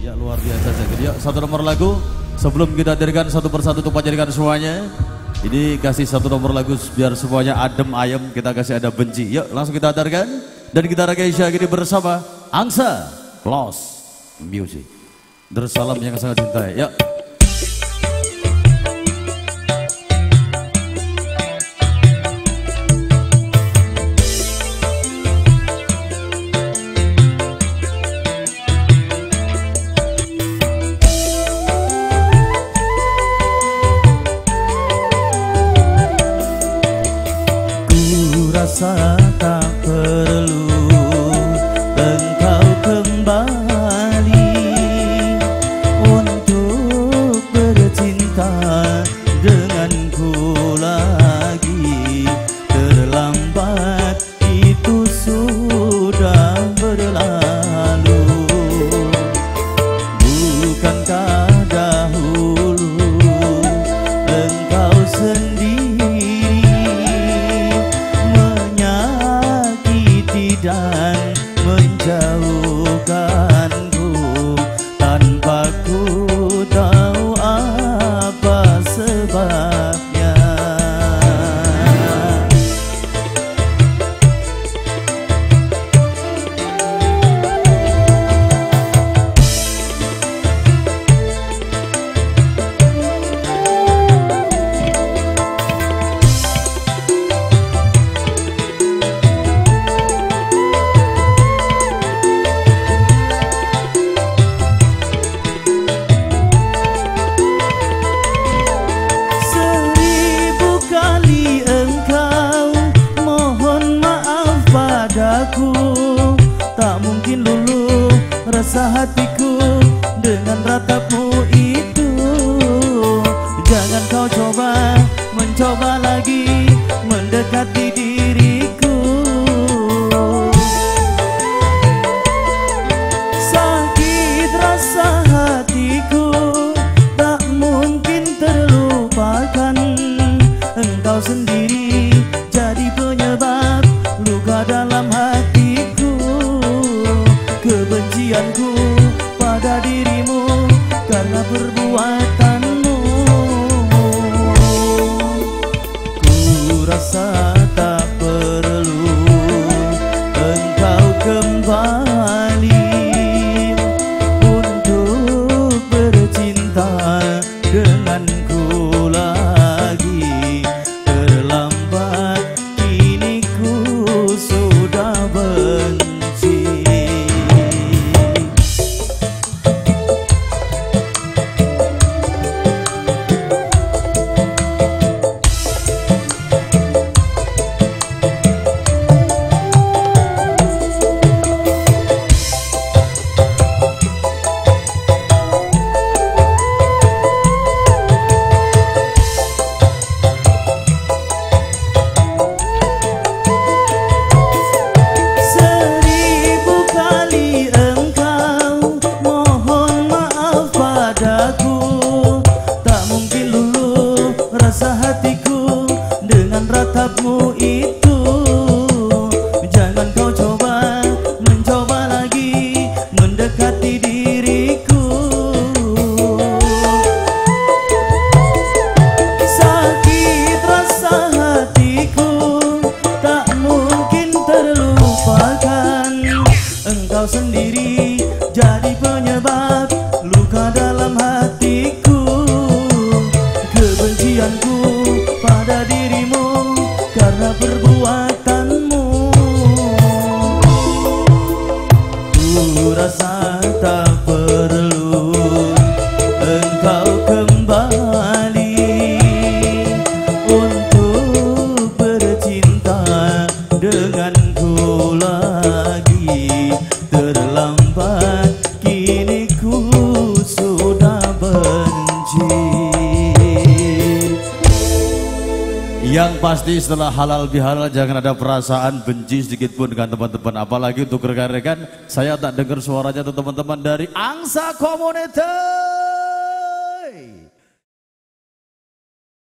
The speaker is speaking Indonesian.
Ya luar biasa sekali. Ya satu nomor lagu sebelum kita hadirkan satu persatu untuk panjarikan semuanya. Ini kasih satu nomor lagu biar semuanya adem ayem kita kasih ada benci. Yuk langsung kita hadirkan dan kita rakyat ini bersama Angsa Plus Music. Dersalam yang sangat cintai. Ya. Rasa Mungkin luluh rasa hatiku dengan ratapmu ratapmu terlambat kini ku sudah benci Yang pasti setelah halal bihalal jangan ada perasaan benci sedikit pun dengan teman-teman. Apalagi untuk rekan-rekan, saya tak dengar suaranya teman-teman dari Angsa Komunitas.